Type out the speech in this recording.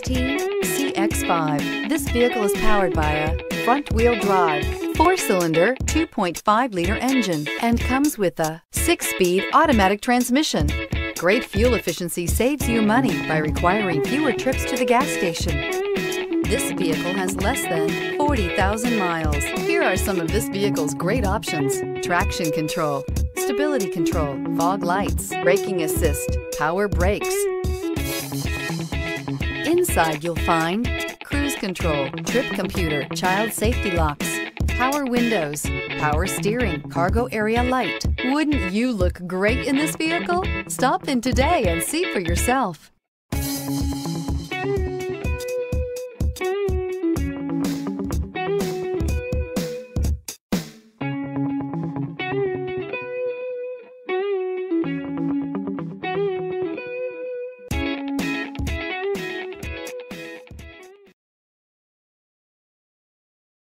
2016 CX-5. This vehicle is powered by a front-wheel drive, four-cylinder, 2.5-liter engine, and comes with a six-speed automatic transmission. Great fuel efficiency saves you money by requiring fewer trips to the gas station. This vehicle has less than 40,000 miles. Here are some of this vehicle's great options. Traction control, stability control, fog lights, braking assist, power brakes. Inside you'll find cruise control, trip computer, child safety locks, power windows, power steering, cargo area light. Wouldn't you look great in this vehicle? Stop in today and see for yourself.